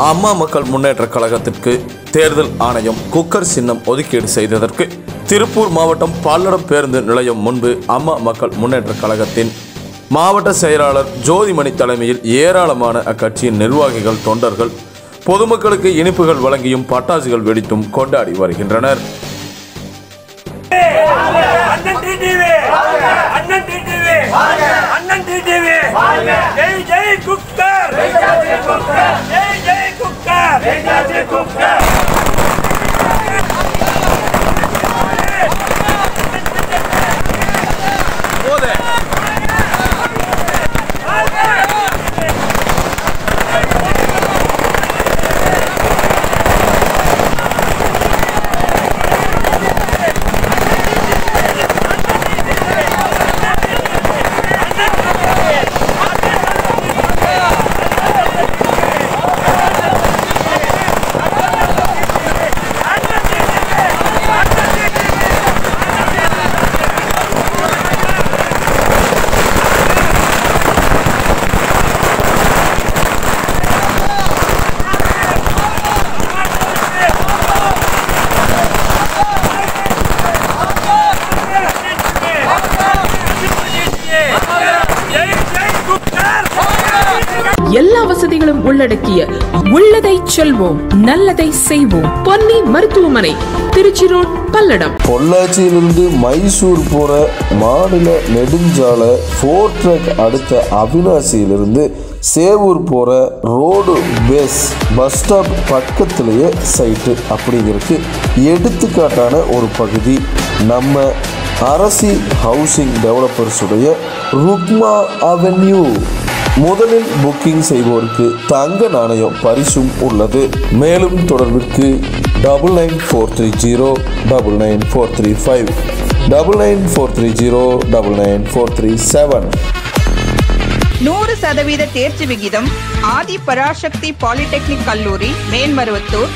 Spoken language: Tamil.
அம்மா மக்கள் முன்னேற்ற கழகத்திற்கு தேர்தல் ஆணையம் குக்கர் சின்னம் ஒதுக்கீடு செய்ததற்கு திருப்பூர் மாவட்டம் பல்லடம் பேருந்து நிலையம் முன்பு அம்மா மக்கள் முன்னேற்ற கழகத்தின் மாவட்ட செயலாளர் ஜோதிமணி தலைமையில் ஏராளமான அக்கட்சியின் நிர்வாகிகள் தொண்டர்கள் பொதுமக்களுக்கு இனிப்புகள் வழங்கியும் பட்டாசுகள் வெடித்தும் கொண்டாடி வருகின்றனர் அண்ணன் டிடிவி அண்ணன் டிடிவி ஜெய் ஜெய் குக்கர் ஜெய் ஜெய் குக்கர் எல்லா வசதிகளும் உள்ளடக்கிய உள்ளதை செல்வோம் நல்லதை செய்வோம். பொன்னி மருத்துவமனை திருச்சி ரோட் பல்லடம். பொள்ளாச்சியிலிருந்து மைசூர் போற மாநில நெடுஞ்சாலை ஃபோர் ட்ரக் அடுத்த அவினாசியிலிருந்து சேவூர் போற ரோடு பேஸ் பஸ் ஸ்டாப் பக்கத்திலேயே சைட்டு அப்படிங்கிறதுக்கு எடுத்துக்காட்டான ஒரு பகுதி. நம்ம அரசி ஹவுசிங் டெவலப்பர்ஸுடைய ருக்மா அவென்யூ முதலில் புக்கிங் செய்வோருக்கு தங்க நாணயம் பரிசும் உள்ளது. மேலும் தொடர்பிற்கு double nine four three zero double nine four three five double nine four three zero double nine four three seven நூறு சதவீத தேர்ச்சி விகிதம் ஆதி பராசக்தி பாலிடெக்னிக் கல்லூரி மேன்மருவத்தூர்